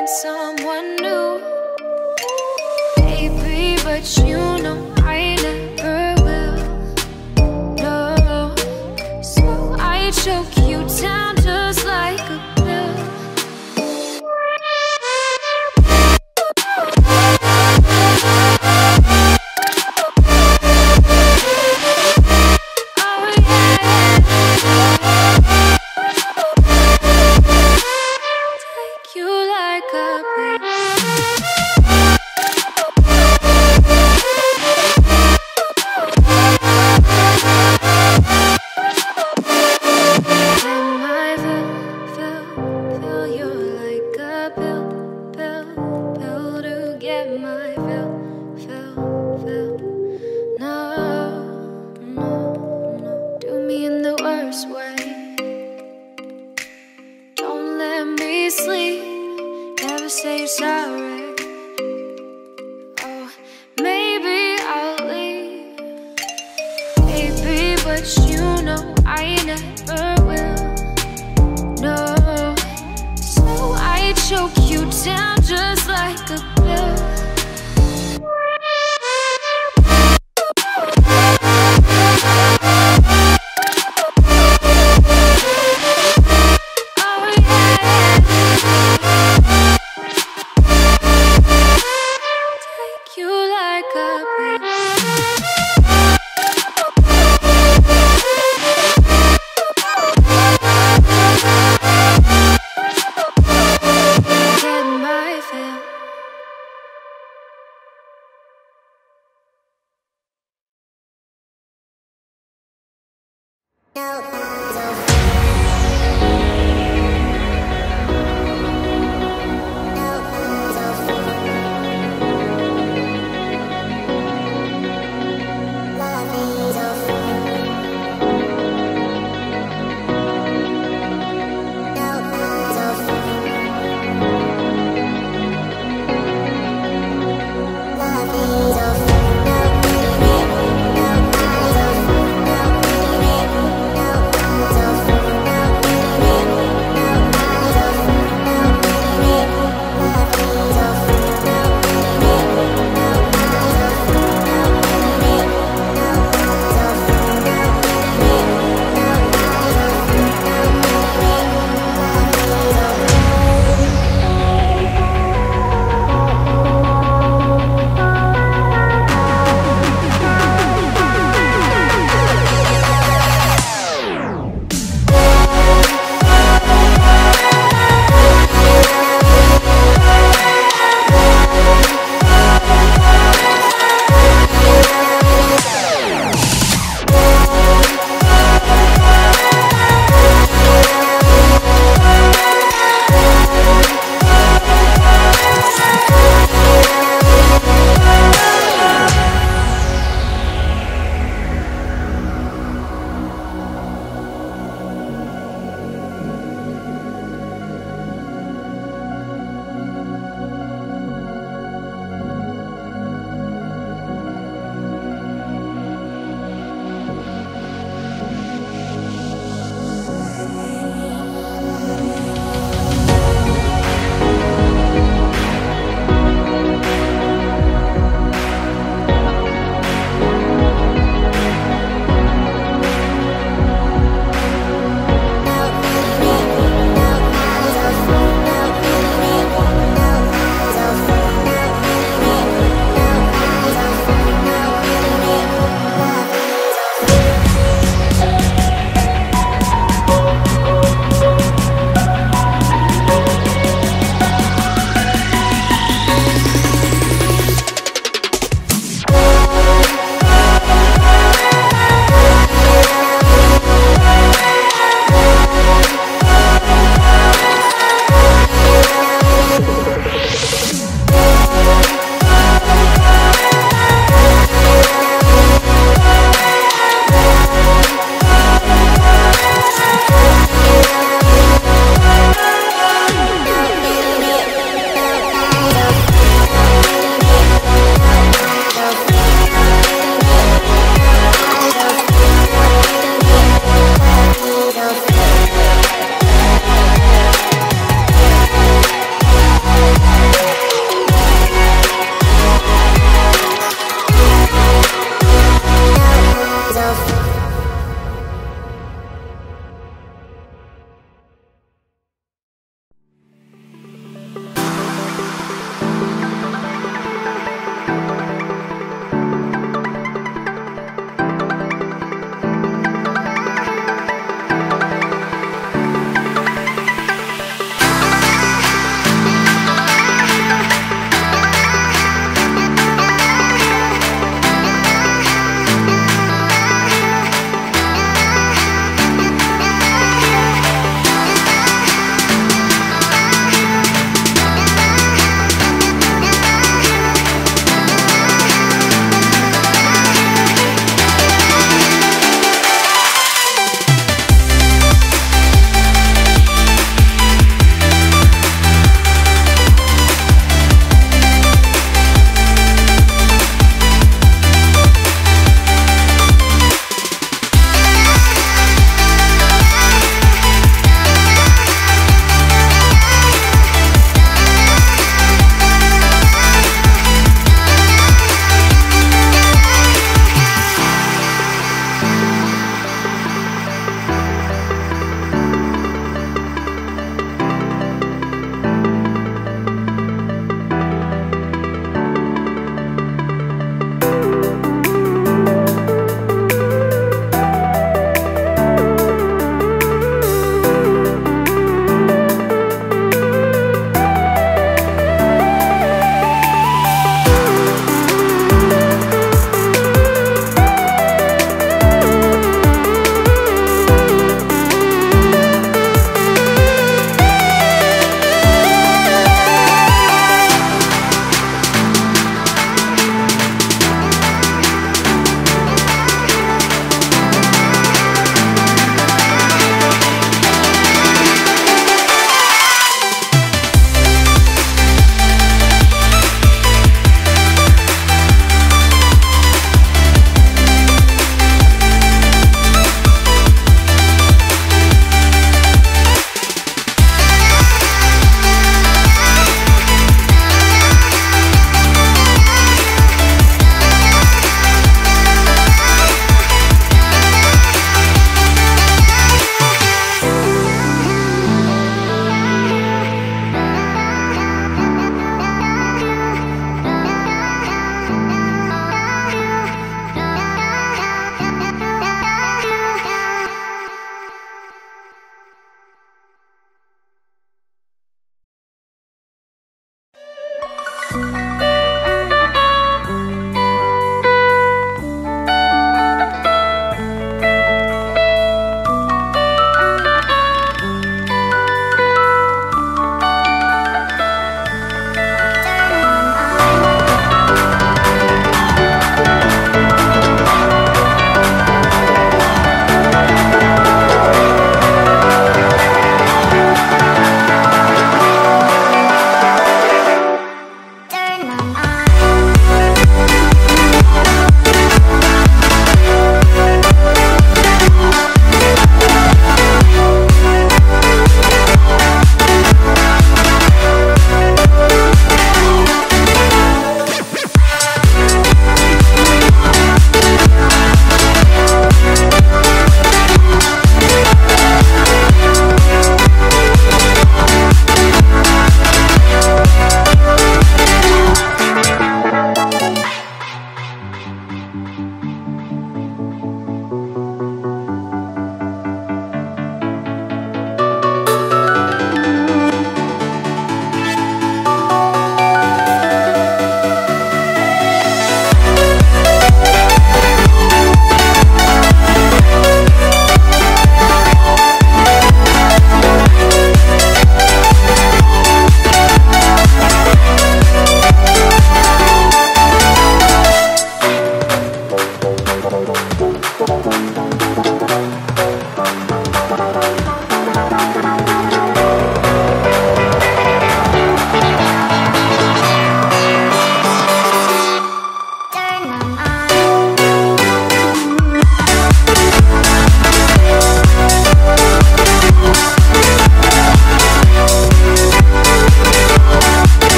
find someone new. Baby, but you know I never will. No, so I choke know. Nope.